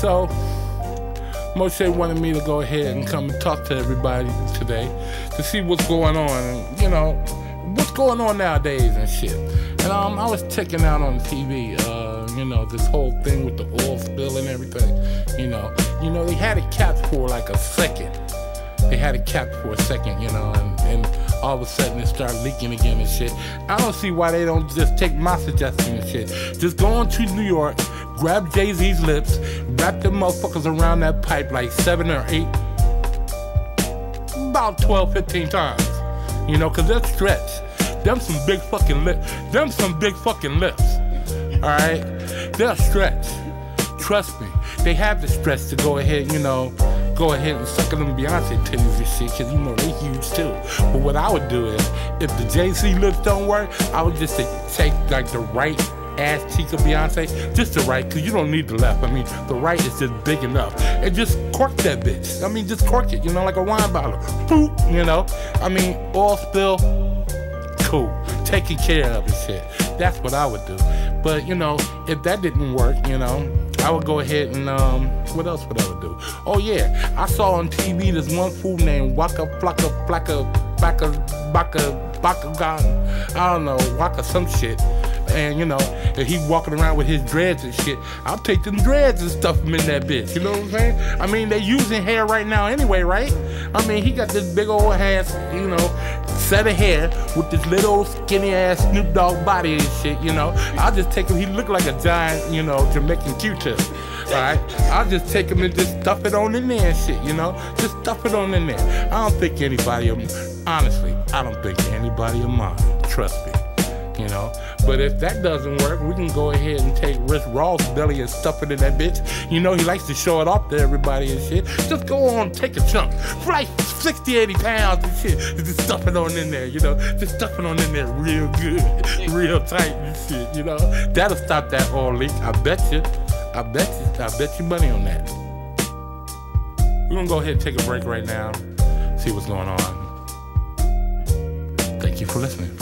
So, Moshae wanted me to go ahead and come and talk to everybody today to see what's going on and, you know, what's going on nowadays and shit. And um, I was checking out on TV, uh, you know, this whole thing with the oil spill and everything. You know, you know, they had it capped for like a second. They had it capped for a second, you know, and, and all of a sudden it started leaking again and shit. I don't see why they don't just take my suggestion and shit. Just go on to New York, grab Jay Z's lips, wrap them motherfuckers around that pipe like seven or eight, about 12, 15 times. You know, cause they're stretched. Them some big fucking lips. Them some big fucking lips. Alright? They're stretched. Trust me. They have the stretch to go ahead, you know, go ahead and suck them Beyonce titties and shit, cause you know they huge too. But what I would do is, if the Jay-Z lips don't work, I would just take like the right ass cheek of Beyonce, just the right, cause you don't need the left. I mean, the right is just big enough. And just cork that bitch. I mean, just cork it, you know, like a wine bottle. Boop, you know. I mean, oil spill, cool. Taking care of and shit. That's what I would do. But, you know, if that didn't work, you know, I would go ahead and um, what else would I would do? Oh yeah, I saw on TV this one fool named Waka Flocka Flocka Baka Baka Baka Gon. I don't know, Waka some shit. And you know, if he walking around with his dreads and shit, I'll take them dreads and stuff him in that bitch. You know what I'm saying? I mean, they using hair right now anyway, right? I mean, he got this big old ass, you know, set of hair with this little skinny ass Snoop Dogg body and shit. You know, I'll just take him. He look like a giant, you know, Jamaican Q-tip. Alright, I'll just take him and just stuff it on in there and shit, you know? Just stuff it on in there. I don't think anybody, of, honestly, I don't think anybody of mine, trust me you know. But if that doesn't work, we can go ahead and take Rick Ross' belly and stuff it in that bitch. You know, he likes to show it off to everybody and shit. Just go on, take a chunk, like 60, 80 pounds and shit. Just stuff it on in there, you know. Just stuff it on in there real good, real tight and shit, you know. That'll stop that oil leak. I bet you. I bet you. I bet you money on that. We're gonna go ahead and take a break right now, see what's going on. Thank you for listening.